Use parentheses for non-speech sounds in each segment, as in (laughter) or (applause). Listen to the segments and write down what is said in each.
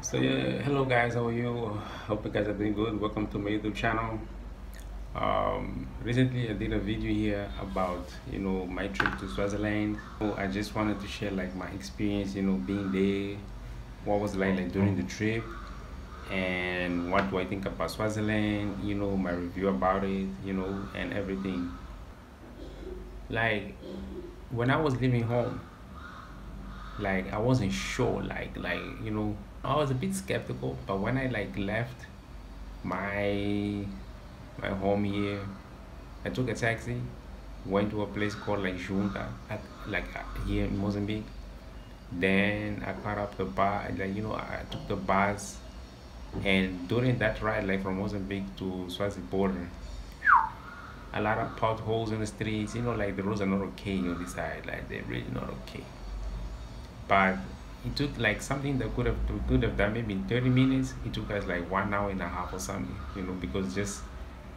So yeah, hello guys, how are you? Hope you guys are doing good. Welcome to my YouTube channel. Um, recently I did a video here about you know my trip to Swaziland. So I just wanted to share like my experience, you know, being there, what was like like during the trip, and what do I think about Swaziland, you know, my review about it, you know, and everything. Like when I was leaving home, like I wasn't sure, like like you know I was a bit skeptical, but when I like left my my home here, I took a taxi, went to a place called like Junta, at, like uh, here in Mozambique. Then I caught up the bus, like you know, I took the bus, and during that ride, like from Mozambique to Swazi border, a lot of potholes in the streets. You know, like the roads are not okay on this side, like they're really not okay. But it took like something that could have could have done maybe in 30 minutes. It took us like one hour and a half or something you know because just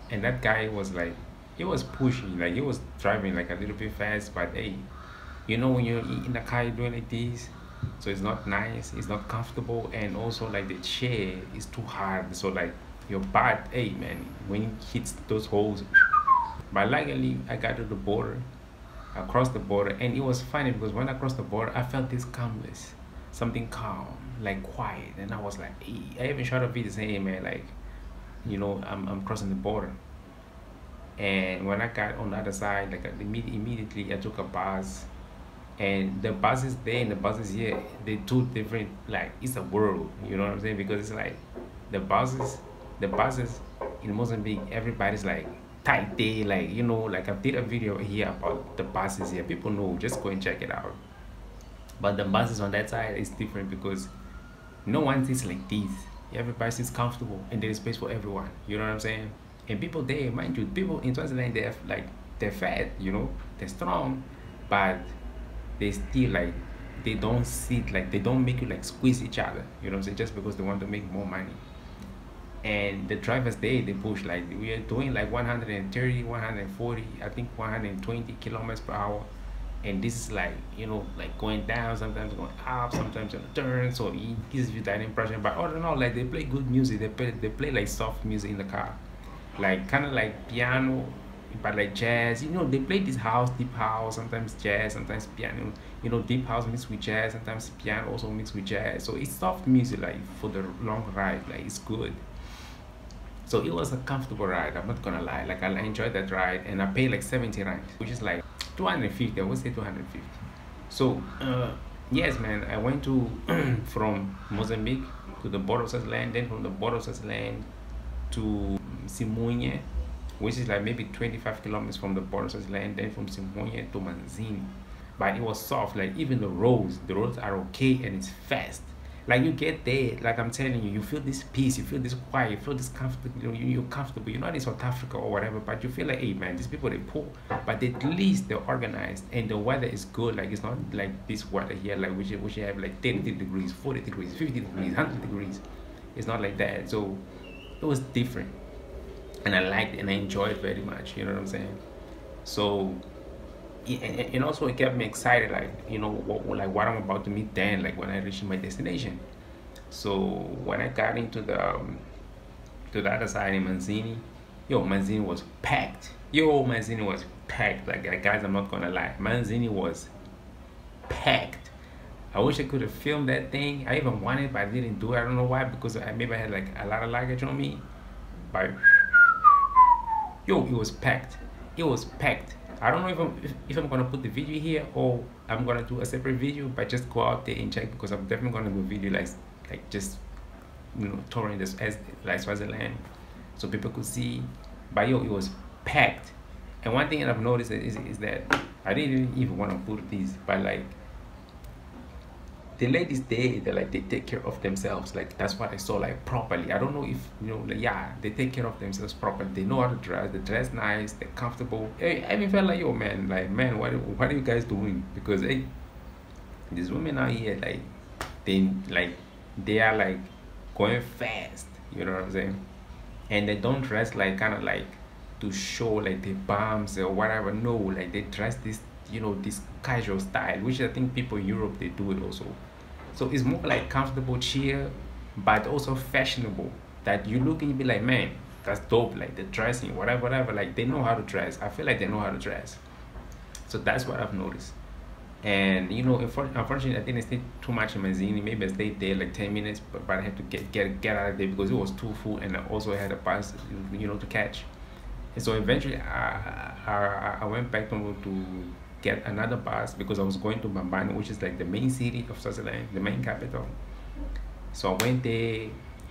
and that guy was like he was pushing like he was driving like a little bit fast but hey you know when you're in the car doing like this so it's not nice it's not comfortable and also like the chair is too hard. So like your butt hey man when it hits those holes. But luckily i got to the border across the border and it was funny because when i crossed the border i felt this calmness something calm, like quiet. And I was like, hey. I even shot a video saying, hey, man, like, you know, I'm, I'm crossing the border. And when I got on the other side, like immediately I took a bus and the buses there and the buses here, they two different, like it's a world, you know what I'm saying? Because it's like the buses, the buses in Mozambique, everybody's like tight day, like, you know, like I did a video here about the buses here. People know, just go and check it out. But the buses on that side is different because no one sits like this. Everybody sits comfortable and there is space for everyone. You know what I'm saying? And people there, mind you, people in Swaziland, they're like, they're fat, you know, they're strong, but they still like, they don't sit like, they don't make you like squeeze each other. You know what I'm saying? Just because they want to make more money. And the drivers there, they push like, we are doing like 130, 140, I think 120 kilometers per hour and this is like you know like going down sometimes going up sometimes on a turn. So it gives you that impression. But all than all like they play good music. They play they play like soft music in the car. Like kind of like piano but like jazz. You know they play this house deep house sometimes jazz sometimes piano. You know deep house mixed with jazz sometimes piano also mixed with jazz. So it's soft music like for the long ride. Like it's good. So it was a comfortable ride i'm not gonna lie. Like i enjoyed that ride and i paid like 70 rand which is like 250 i would say 250 so uh, yes man i went to (clears throat) from mozambique to the border of swaziland then from the border of swaziland to simunye which is like maybe 25 kilometers from the border of swaziland then from simunye to manzini. But it was soft like even the roads the roads are okay and it's fast like you get there like i'm telling you you feel this peace you feel this quiet you feel this comfortable you know you're comfortable. You're not in south africa or whatever but you feel like hey man these people they poor. But at least they're organized and the weather is good. Like it's not like this weather here like which which you have like 30 degrees 40 degrees 50 degrees 100 degrees. It's not like that. So it was different. And i liked and i enjoyed very much you know what i'm saying? So and also it kept me excited like you know what like what i'm about to meet then like when i reach my destination. So when i got into the um, to the other side in manzini yo manzini was packed. Yo manzini was packed. Like, guys i'm not gonna lie. Manzini was packed. I wish i could have filmed that thing. I even wanted but i didn't do it. I don't know why because i maybe i had like a lot of luggage on me. But yo it was packed. It was packed I don't know if I'm if, I'm gonna put the video here or I'm gonna do a separate video, but just go out there and check because I'm definitely gonna do video like like just you know touring this as like Swaziland, so people could see. But yo, it was packed. And one thing that I've noticed is, is that I didn't even want to put these, but like the ladies there they like they take care of themselves. Like that's what i saw like properly. I don't know if you know like, yeah they take care of themselves properly. They know how to dress they dress nice they're comfortable. Hey, i even felt like yo man like man what, what are you guys doing? Because hey these women out here like they like they are like going fast. You know what i'm saying? And they don't dress like kind of like to show like the bumps or whatever. No like they dress this you know this casual style which i think people in europe they do it also so it's more like comfortable cheer but also fashionable. That you look and you be like, man, that's dope. Like the dressing, whatever, whatever. Like they know how to dress. I feel like they know how to dress. So that's what I've noticed. And you know, unfortunately, I didn't stay too much in Manzini. Maybe I stayed there like ten minutes, but, but I had to get get get out of there because it was too full, and I also had a bus, you know, to catch. And so eventually, I I, I went back to to get another bus because I was going to Mbabane, which is like the main city of Swaziland, the main capital. So I went there,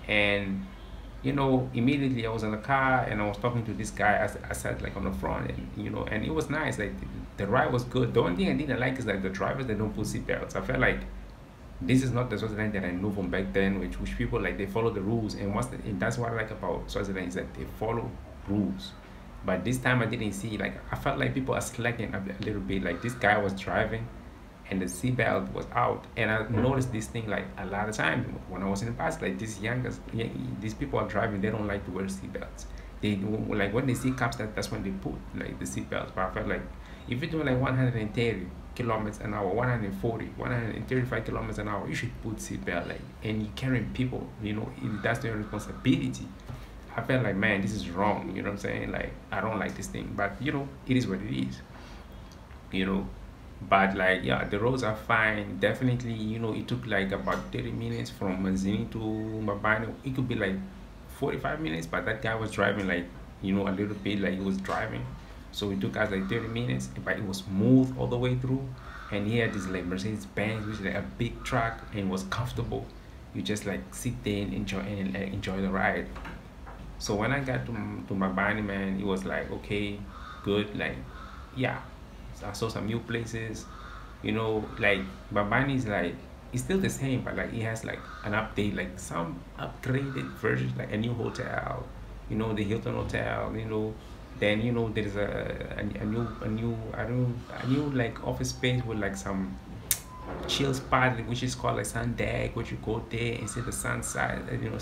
and you know, immediately I was in the car and I was talking to this guy. I, I sat like on the front, and you know, and it was nice. Like the, the ride was good. The only thing I didn't like is like the drivers they don't put seatbelts. I felt like this is not the Swaziland that I knew from back then, which which people like they follow the rules, and what's the, and that's what I like about Swaziland is that they follow rules. But this time I didn't see like I felt like people are slacking a, a little bit. Like this guy was driving and the seatbelt was out. And I mm-hmm. noticed this thing like a lot of times when I was in the past, like these youngest, these people are driving, they don't like to wear seatbelts. They like when they see cops, that, that's when they put like the seatbelts. But I felt like if you're doing like 130 kilometers an hour, 140, 135 kilometers an hour, you should put seatbelt like and you're carrying people, you know, that's your responsibility. I felt like man, this is wrong, you know what I'm saying? Like I don't like this thing. But you know, it is what it is. You know, but like yeah the roads are fine definitely you know it took like about 30 minutes from Manzini to Mbabane it could be like 45 minutes but that guy was driving like you know a little bit like he was driving so it took us like 30 minutes but it was smooth all the way through and he had this like Mercedes Benz which is like a big truck and was comfortable you just like sit there and enjoy and enjoy the ride so when I got to, to Mbabane man it was like okay good like yeah I saw some new places. You know, like Mbabane is like it's still the same, but like it has like an update, like some upgraded version, like a new hotel. You know, the Hilton Hotel. You know, then you know there's a, a, a new a new I don't a new like office space with like some chill spot which is called like sun deck which you go there and see the sunset you know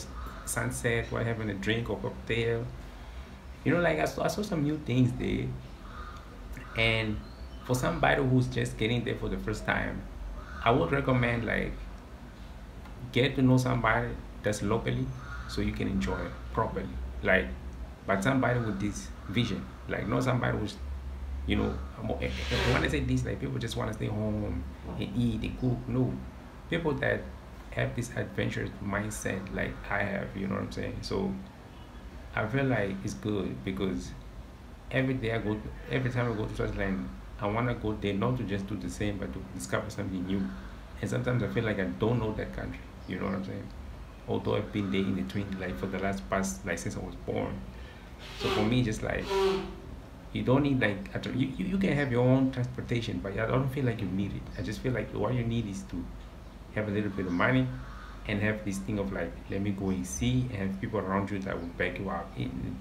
sunset while having a drink or cocktail you know like I saw, I saw some new things there and for somebody who's just getting there for the first time, I would recommend like get to know somebody that's locally so you can enjoy it properly. Like, but somebody with this vision, like not somebody who's, you know, eh, eh, when I say this, like people just want to stay home and eat and cook. No, people that have this adventurous mindset like I have, you know what I'm saying? So I feel like it's good because every day I go, to, every time I go to Swaziland, I want to go there not to just do the same, but to discover something new. And sometimes I feel like I don't know that country. You know what I'm saying? Although I've been there in between, like for the last past, like since I was born. So for me, just like you don't need like you, you, you can have your own transportation, but I don't feel like you need it. I just feel like what you need is to have a little bit of money and have this thing of like let me go and see and have people around you that will back you up in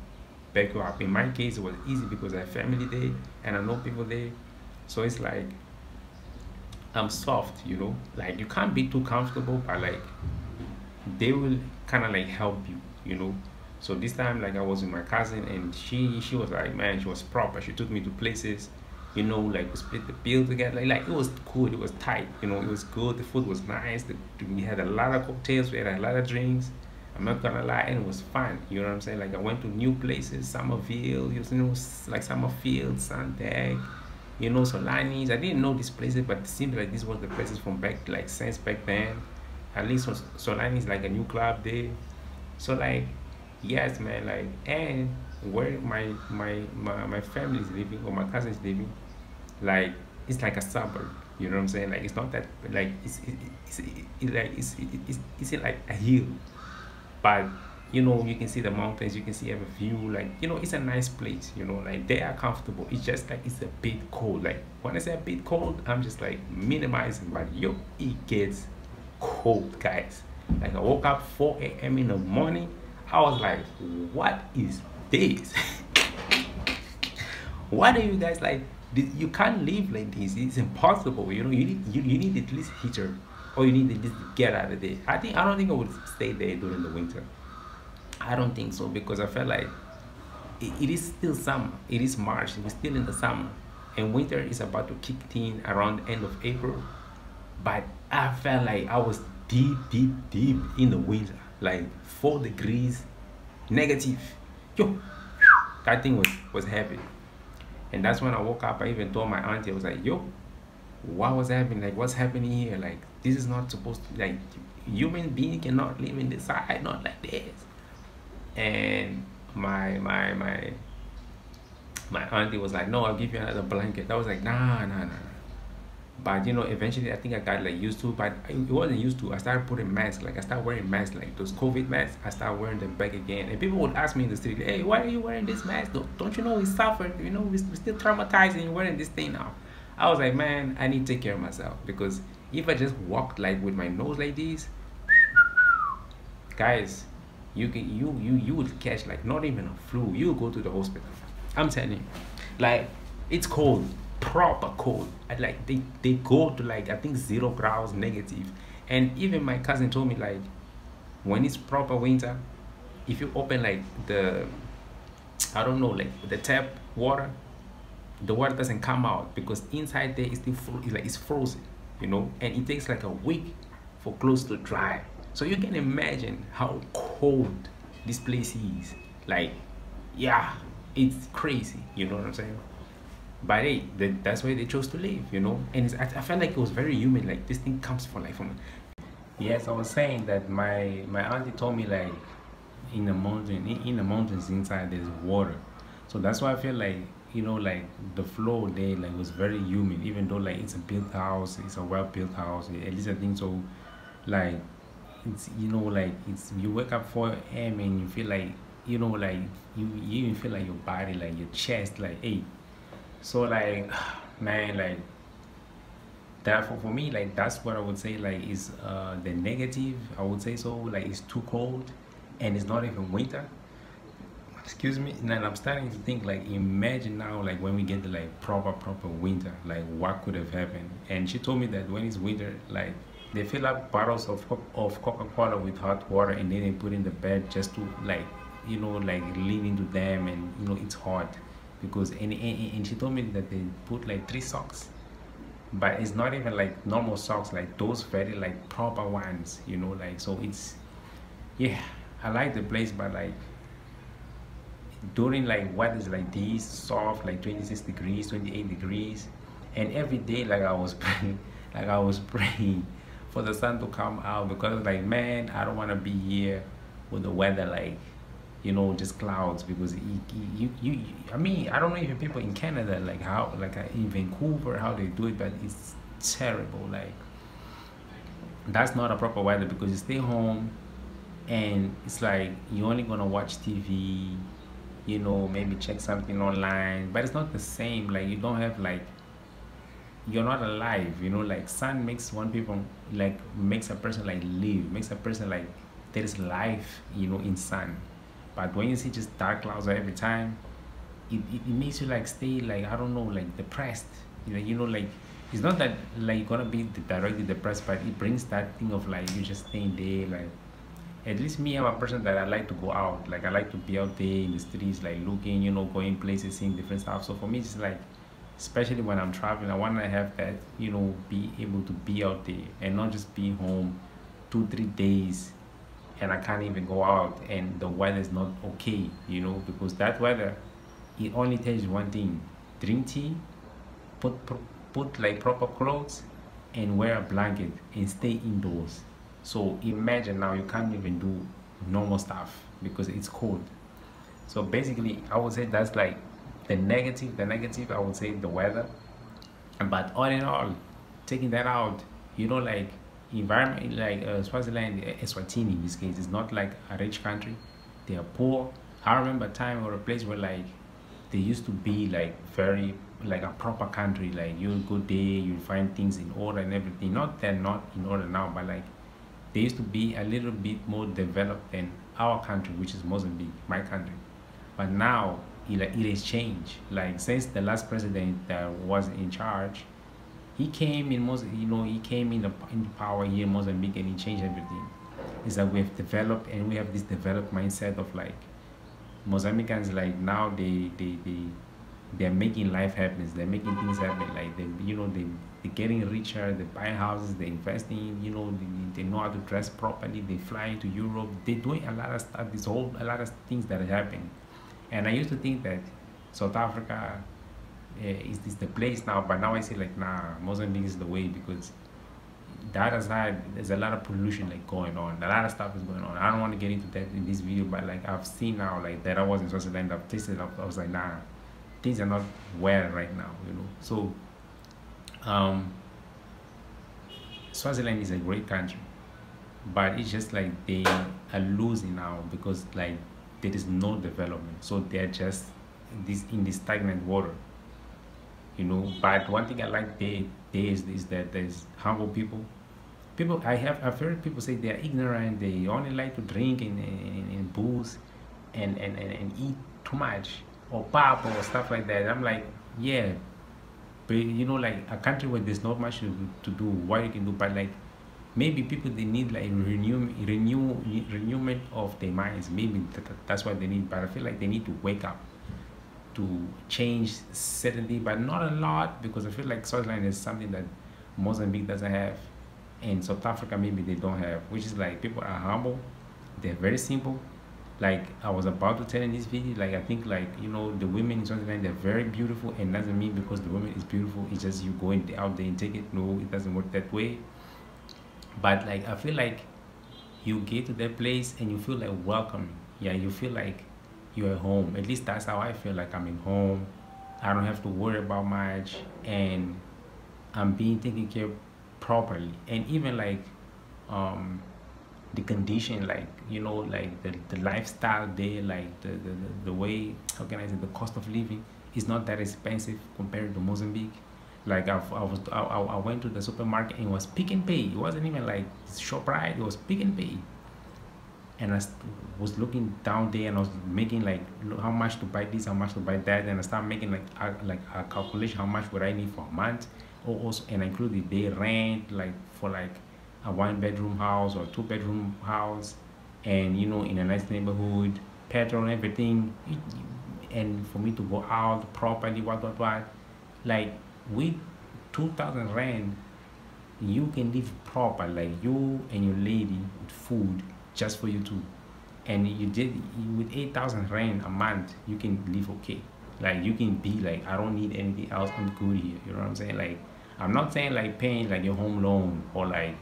back you up in my case it was easy because i have family there and i know people there so it's like I'm soft, you know. Like you can't be too comfortable, but like they will kind of like help you, you know. So this time, like I was with my cousin, and she she was like, man, she was proper. She took me to places, you know, like we split the bill together. Like, like it was good. It was tight, you know. It was good. The food was nice. The, we had a lot of cocktails. We had a lot of drinks. I'm not gonna lie, and it was fun. You know what I'm saying? Like I went to new places, Somerville, you know, like Summerfield, sun deck you know Solanis. I didn't know these places, but it seemed like these were the places from back like since back then. At least Solani is like a new club there. So like, yes, man, like and where my my my, my family is living or my cousin is living, like it's like a suburb. You know what I'm saying? Like it's not that like it's it's, it's like it's, it's it's like a hill, but you know you can see the mountains you can see have a view like you know it's a nice place you know like they are comfortable it's just like it's a bit cold like when i say a bit cold i'm just like minimizing but yo it gets cold guys like i woke up 4 a.m in the morning i was like what is this why do you guys like you can't live like this it's impossible you know you need you, you need at least heater or you need to just get out of there i think i don't think i would stay there during the winter I don't think so because I felt like it, it is still summer. It is March. We're still in the summer, and winter is about to kick in around the end of April. But I felt like I was deep, deep, deep in the winter. like four degrees negative. Yo, that thing was was heavy. And that's when I woke up. I even told my auntie, I was like, yo, what was happening? Like, what's happening here? Like, this is not supposed to, like, human being cannot live in this side, not like this. And my, my, my, my auntie was like, no, I'll give you another blanket. I was like, nah, nah, nah. But you know, eventually I think I got like used to, but it wasn't used to. I started putting masks, like I started wearing masks, like those COVID masks. I started wearing them back again, and people would ask me in the street, "Hey, why are you wearing this mask? Don't, don't you know we suffered? You know we, we still traumatized, and you're wearing this thing now." I was like, man, I need to take care of myself because if I just walked like with my nose like this, guys, you can you you you would catch like not even a flu. You go to the hospital. I'm telling you, like it's cold, proper cold. I, like they they go to like I think zero graus negative, and even my cousin told me like when it's proper winter, if you open like the I don't know like the tap water, the water doesn't come out because inside there is still it's like it's frozen, you know, and it takes like a week for clothes to dry. So you can imagine how cold this place is. Like, yeah, it's crazy. You know what I'm saying? But hey, that's why they chose to live. You know, and I, I felt like it was very human. Like this thing comes from like from. Yes, I was saying that my my auntie told me like in the mountain in, in the mountains inside there's water, so that's why I feel like you know like the flow there like was very human even though like it's a built house it's a well built house at least i think so like it's you know like it's you wake up 4 a.m and you feel like you know like you, you even feel like your body like your chest like hey so like (sighs) man like therefore for me like that's what i would say like is uh the negative. I would say so like it's too cold and it's not even winter. Excuse me and i'm starting to think like imagine now like when we get the like proper proper winter like what could have happened? And she told me that when it's winter like they fill up bottles of, of coca-cola with hot water and then they put in the bed just to like you know like lean into them and you know it's hot because and, and, and she told me that they put like three socks. But it's not even like normal socks. Like those very like proper ones you know like so it's yeah i like the place but like during like what is like this soft like 26 degrees 28 degrees and every day like i was (laughs) praying like i was praying for the sun to come out because like man i don't want to be here with the weather like you know just clouds because you, you, i mean i don't know even people in canada like how like uh, in vancouver how they do it but it's terrible like that's not a proper weather because you stay home and it's like you're only gonna watch tv you know maybe check something online but it's not the same like you don't have like you're not alive you know like sun makes one people like makes a person like live makes a person like there is life you know in sun but when you see just dark clouds every time. It, it, it makes you like stay like i don't know like depressed. You know you know like it's not that like you're gonna be directly depressed but it brings that thing of like you just staying there like at least me i'm a person that i like to go out. Like i like to be out there in the streets like looking you know going places seeing different stuff. So for me it's like especially when i'm traveling i want to have that you know be able to be out there and not just be home two three days and i can't even go out and the weather is not okay you know because that weather it only tells you one thing drink tea put put like proper clothes and wear a blanket and stay indoors. So imagine now you can't even do normal stuff because it's cold. So basically i would say that's like the negative the negative i would say the weather. But all in all taking that out you know like environment like uh, swaziland uh, eswatini in this case is not like a rich country. They are poor. I remember a time or a place where like they used to be like very like a proper country. Like you go there you find things in order and everything. Not they're not in order now but like they used to be a little bit more developed than our country which is mozambique my country. But now it, it has changed. Like since the last president that was in charge he came in most you know he came in the in power here in mozambique and he changed everything. It's that we've developed and we have this developed mindset of like mozambicans like now they they they they're making life happen they're making things happen. Like they you know they they're getting richer, they're buying houses, they're investing, you know, they, they know how to dress properly, they fly to Europe, they're doing a lot of stuff, this whole, a lot of things that are happening. And I used to think that South Africa is this the place now, but now I say like, nah, Mozambique is the way because the other side, there's a lot of pollution like going on, a lot of stuff is going on. I don't want to get into that in this video, but like I've seen now, like that I was in Swaziland, I've tasted, I was like, nah, things are not well right now, you know. So um, Swaziland is a great country, but it's just like they are losing now because like there is no development. So they're just this in this stagnant water. You know, but one thing I like there, is, is that there's humble people. People I have I've heard people say they're ignorant, they only like to drink and, and, and booze and, and, and, and eat too much or pop or stuff like that. I'm like, yeah, but you know like a country where there's not much to, to do what you can do but like maybe people they need like renew renew renewment of their minds maybe that's what they need but i feel like they need to wake up to change certainly but not a lot because i feel like swaziland is something that mozambique doesn't have and south africa maybe they don't have which is like people are humble they're very simple like I was about to tell in this video, like I think like you know the women in Swaziland they're very beautiful and doesn't mean because the woman is beautiful it's just you going out there and take it. No, it doesn't work that way. But like I feel like you get to that place and you feel like welcome. Yeah, you feel like you're at home. At least that's how I feel like I'm in home. I don't have to worry about much and I'm being taken care properly. And even like um the condition like you know like the, the lifestyle there like the, the the way how can i say the cost of living is not that expensive compared to mozambique like I've, i was I, I went to the supermarket and it was Pick n Pay it wasn't even like ShopRite it was Pick n Pay and I was looking down there and I was making like how much to buy this, how much to buy that, and I started making like a, like a calculation how much would I need for a month, or also and I include the day rent like for like a one bedroom house or two bedroom house and you know in a nice neighborhood petrol everything and for me to go out properly what what what. Like with 2000 rand you can live proper like you and your lady with food just for you two and you did with 8000 rand a month you can live okay. Like you can be like i don't need anything else i'm good here you know what i'm saying? Like i'm not saying like paying like your home loan or like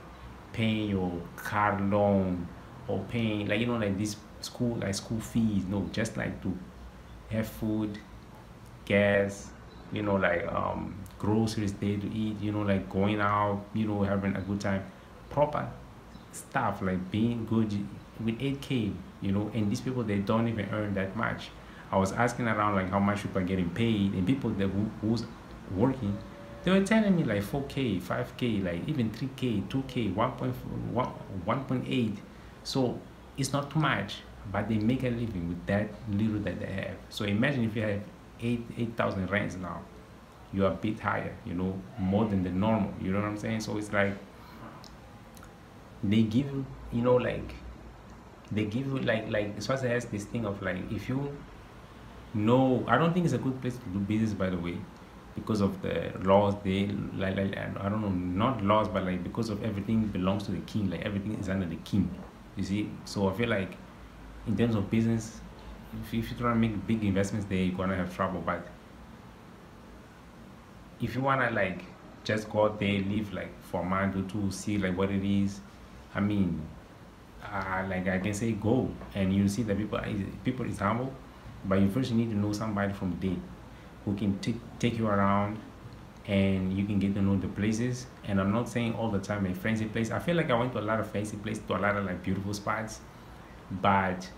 paying your car loan or paying like you know like this school like school fees no just like to have food gas you know like um groceries there to eat you know like going out you know having a good time proper stuff like being good with 8k you know and these people they don't even earn that much i was asking around like how much people are getting paid and people that who, who's working they were telling me like 4K, 5K, like even 3K, 2K, 1.8. So it's not too much, but they make a living with that little that they have. So imagine if you have eight 8,000 rands now, you are a bit higher, you know, more than the normal. You know what I'm saying? So it's like they give you, you know, like they give you like like Swazi has this thing of like if you know, I don't think it's a good place to do business by the way because of the laws they like, like I don't know not laws but like because of everything belongs to the king like everything is under the king you see? So I feel like in terms of business if, if you try to make big investments there you're gonna have trouble but if you wanna like just go out there live like for a month or two see like what it is I mean uh, like I can say go and you see that people people is humble but you first need to know somebody from there who can take you around and you can get to know the places. And i'm not saying all the time a fancy place. I feel like i went to a lot of fancy places to a lot of like beautiful spots but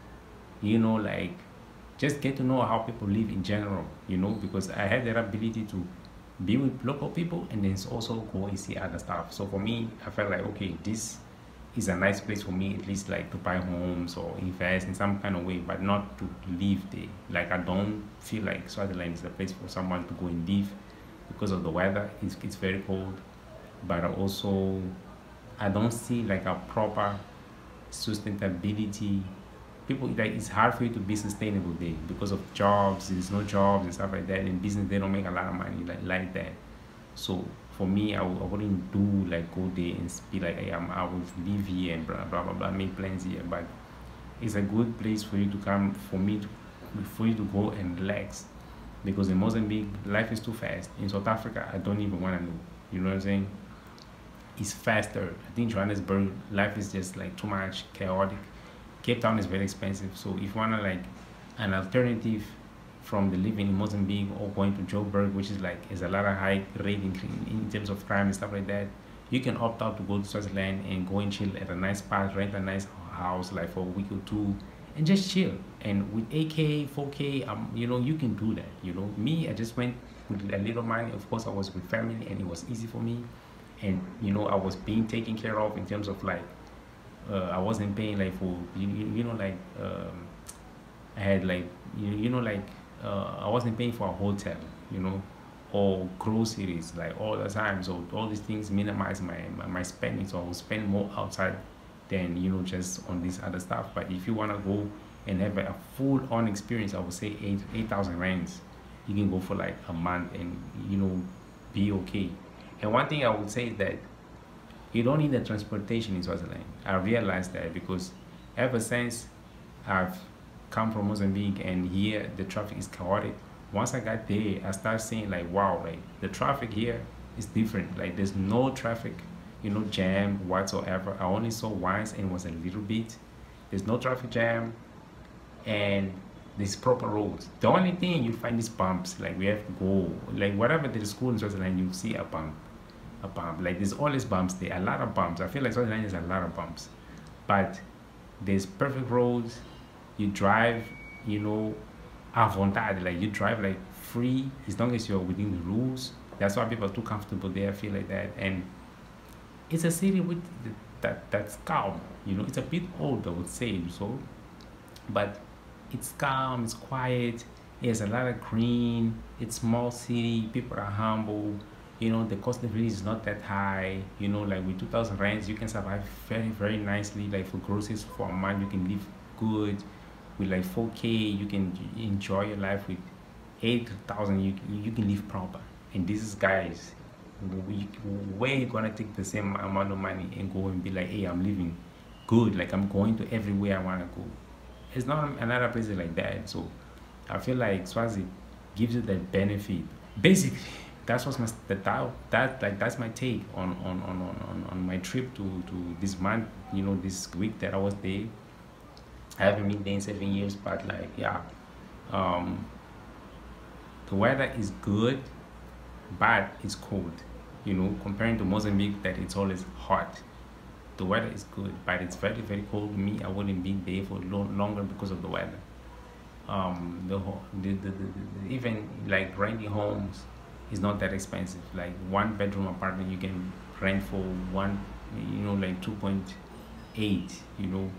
you know like just get to know how people live in general you know because i had that ability to be with local people and then also go and see other stuff. So for me i felt like okay this is a nice place for me at least like to buy homes or invest in some kind of way but not to live there. Like i don't feel like swaziland is a place for someone to go and live because of the weather. It's, it's very cold. But also i don't see like a proper sustainability. People like it's hard for you to be sustainable there because of jobs. There's no jobs and stuff like that. In business they don't make a lot of money like, like that. So for me, I, w- I wouldn't do like go there and be like, hey, I'm, I will live here and blah blah blah blah, make plans here. But it's a good place for you to come, for me to, for you to go and relax. Because in Mozambique, life is too fast. In South Africa, I don't even want to know. You know what I'm saying? It's faster. I think Johannesburg, life is just like too much chaotic. Cape Town is very expensive. So if you wanna like an alternative from the living in Mozambique or going to Joburg, which is like is a lot of high rate in, in terms of crime and stuff like that, you can opt out to go to Swaziland and go and chill at a nice spot, rent a nice house like for a week or two, and just chill. And with 8K, 4K, um, you know, you can do that. You know, me, I just went with a little money. Of course, I was with family, and it was easy for me. And you know, I was being taken care of in terms of like, uh, I wasn't paying like for you, you, you know like um, I had like you, you know like uh, I wasn't paying for a hotel, you know, or groceries like all the time. So all these things minimize my, my, my spending. So I will spend more outside than you know just on this other stuff. But if you wanna go and have a full on experience, I would say eight eight thousand rands. You can go for like a month and you know be okay. And one thing I would say is that you don't need the transportation in Swaziland. I realized that because ever since I've come from Mozambique and here the traffic is chaotic. Once I got there, I started seeing like, wow, like the traffic here is different. Like there's no traffic, you know, jam whatsoever. I only saw once and it was a little bit. There's no traffic jam and there's proper roads. The only thing you find is bumps. Like we have to go, like whatever the school in Swaziland, you see a bump, a bump. Like there's always bumps there, a lot of bumps. I feel like Swaziland is a lot of bumps, but there's perfect roads you drive, you know, vontade, like you drive like free as long as you're within the rules. That's why people are too comfortable there, I feel like that. And it's a city with that that's calm, you know, it's a bit old, I would say so, but it's calm, it's quiet, there's a lot of green, it's small city, people are humble, you know, the cost of living is not that high, you know, like with 2000 rands, you can survive very, very nicely, like for groceries for a month, you can live good, with like 4k you can enjoy your life with 8000 you, you can live proper. And this is guys where you gonna take the same amount of money and go and be like hey i'm living good. Like i'm going to everywhere i want to go. It's not another place like that. So i feel like swazi gives you that benefit. Basically that's what's my that, that like that's my take on on, on on on my trip to to this month you know this week that i was there I haven't been there in seven years, but like yeah, um, the weather is good, but it's cold. You know, comparing to Mozambique, that it's always hot. The weather is good, but it's very very cold. Me, I wouldn't be there for long, longer because of the weather. Um, the, the, the, the, even like renting homes is not that expensive. Like one bedroom apartment you can rent for one, you know, like two point eight. You know,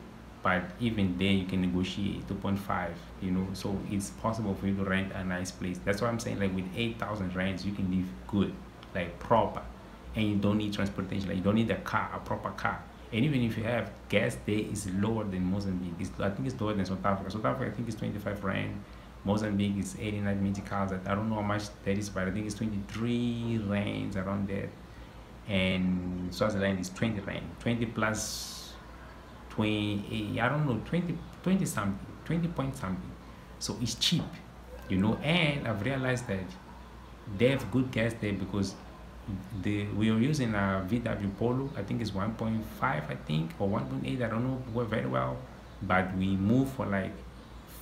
but even there you can negotiate 2.5 you know? So it's possible for you to rent a nice place. That's what i'm saying like with 8000 rents you can live good like proper. And you don't need transportation. Like you don't need a car a proper car. And even if you have gas there is lower than mozambique. It's, i think it's lower than south africa. South africa i think it's 25 rand. Mozambique is 89 meticals i don't know how much that is but i think it's 23 rands around there and swaziland is 20 rand. 20 plus 20 i don't know 20 20 something 20 point something. So it's cheap you know and i've realized that they have good gas there because the we are using a vw polo i think it's 1.5 i think or 1.8 i don't know very well. But we move for like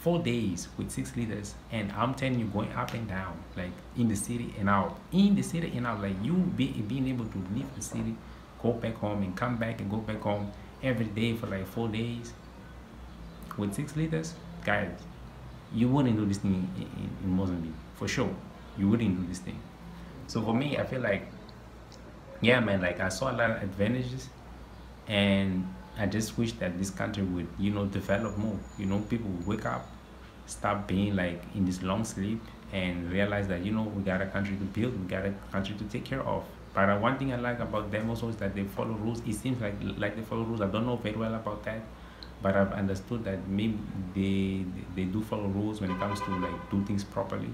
four days with six liters and i'm telling you going up and down like in the city and out in the city and out like you be being able to leave the city go back home and come back and go back home every day for like four days with six liters, guys, you wouldn't do this thing in, in, in Mozambique for sure. You wouldn't do this thing. So for me, I feel like, yeah, man, like I saw a lot of advantages, and I just wish that this country would, you know, develop more. You know, people would wake up, stop being like in this long sleep, and realize that you know we got a country to build, we got a country to take care of. But one thing I like about them also is that they follow rules. It seems like like they follow rules. I don't know very well about that, but I've understood that maybe they they do follow rules when it comes to like do things properly.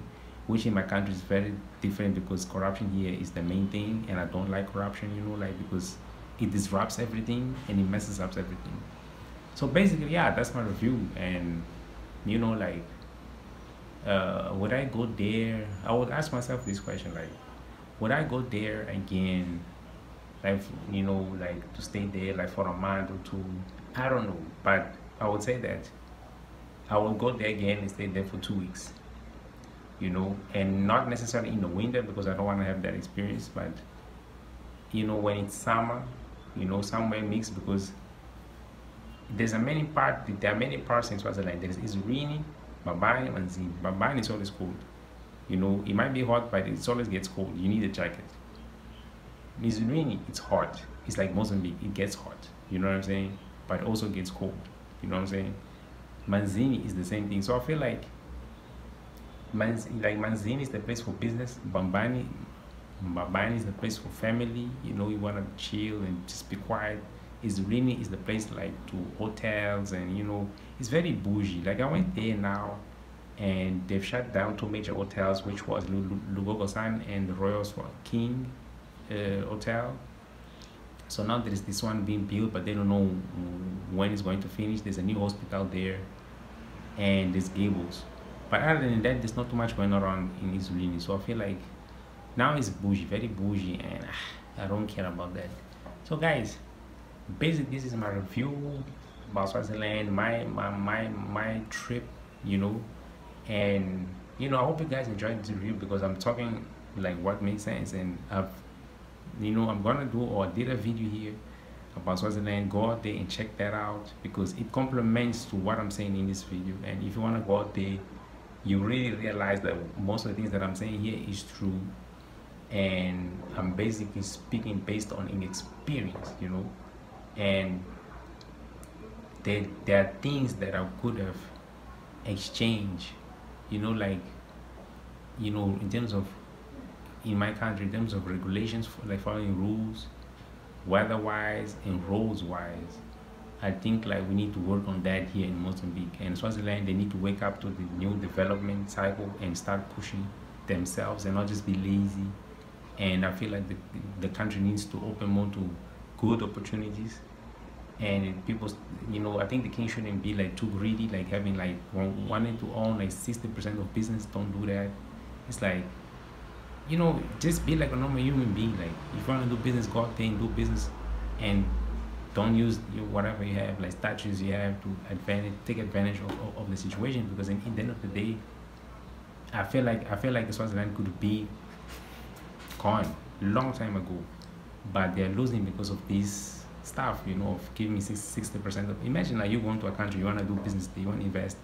which in my country is very different because corruption here is the main thing and i don't like corruption you know like because it disrupts everything and it messes up everything so basically yeah that's my review and you know like uh, would i go there i would ask myself this question like would i go there again like you know like to stay there like for a month or two? I don't know but i would say that i will go there again and stay there for two weeks you know? And not necessarily in the winter because i don't want to have that experience but you know when it's summer you know somewhere mixed because there's a many part there are many parts in Swaziland there's Ezulwini, Mbabane and Zim. Mbabane is always cold you know it might be hot but it always gets cold. You need a jacket. Ezulwini it's hot. It's like Mozambique. It gets hot. You know what I'm saying? But it also gets cold. You know what I'm saying? Manzini is the same thing. So I feel like Manz like Manzini is the place for business. Mbabane Mbabane is the place for family. You know you want to chill and just be quiet. Ezulwini is the place like to hotels and you know it's very bougie. Like I went there now and they've shut down two major hotels which was Lugogo Sun and the Royal King uh, Hotel. So now there is this one being built but they don't know when it's going to finish. There's a new hospital there and there's gables. But other than that there's not too much going on in Ezulwini so I feel like now it's bougie very bougie and ah, I don't care about that. So guys basically this is my review about Swaziland my my my, my trip you know and you know I hope you guys enjoyed the review because I'm talking like what makes sense. And I've you know I'm gonna do or did a video here about Swaziland. Go out there and check that out because it complements to what I'm saying in this video. And if you want to go out there you really realize that most of the things that I'm saying here is true. And I'm basically speaking based on inexperience you know. And there, there are things that I could have exchanged you know like you know in terms of in my country in terms of regulations like following rules weather wise and roads wise I think like we need to work on that here in Mozambique. And Swaziland they need to wake up to the new development cycle and start pushing themselves and not just be lazy. And I feel like the, the country needs to open more to good opportunities and people you know I think the king shouldn't be like too greedy like having like wanting to own like 60% of business don't do that. It's like you know just be like a normal human being like if you want to do business go out there and do business and don't use your, whatever you have like statues you have to advantage take advantage of, of, of the situation because in, in the end of the day I feel like I feel like the Swaziland could be gone long time ago but they're losing because of this stuff you know of giving me 60 percent of imagine like you going to a country you want to do business you want to invest.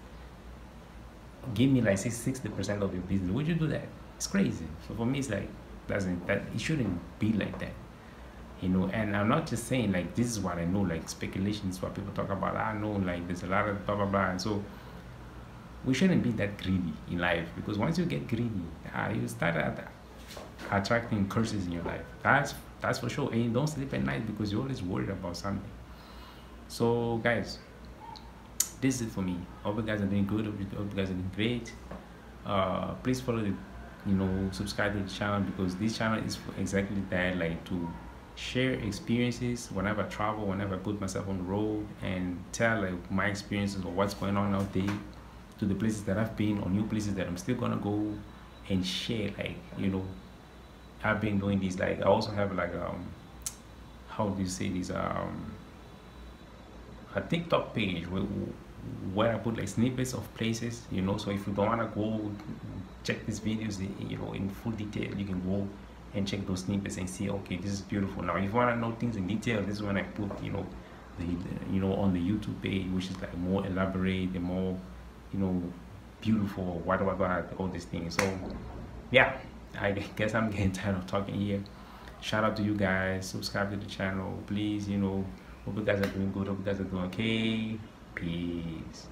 Give me like 60 percent of your business would you do that? It's crazy. So for me it's like doesn't that it shouldn't be like that you know? And i'm not just saying like this is what i know like speculations, what people talk about. I know like there's a lot of blah blah blah. And so we shouldn't be that greedy in life because once you get greedy uh, you start attracting curses in your life. That's that's for sure. And don't sleep at night because you're always worried about something. So guys this is it for me. Hope you guys are doing good. Hope you guys are doing great. Uh please follow the you know subscribe to the channel because this channel is for exactly that like to share experiences whenever I travel whenever I put myself on the road and tell like my experiences or what's going on out there to the places that I've been or new places that I'm still gonna go and share like you know I've been doing these like I also have like um how do you say these um a TikTok page where, where I put like snippets of places you know? So if you don't want to go check these videos you know in full detail you can go and check those snippets and see okay this is beautiful. Now if you want to know things in detail this is when I put you know the, the you know on the YouTube page which is like more elaborate and more you know beautiful what about all these things. So yeah I guess I'm getting tired of talking here. Shout out to you guys. Subscribe to the channel. Please, you know, hope you guys are doing good. Hope you guys are doing okay. Peace.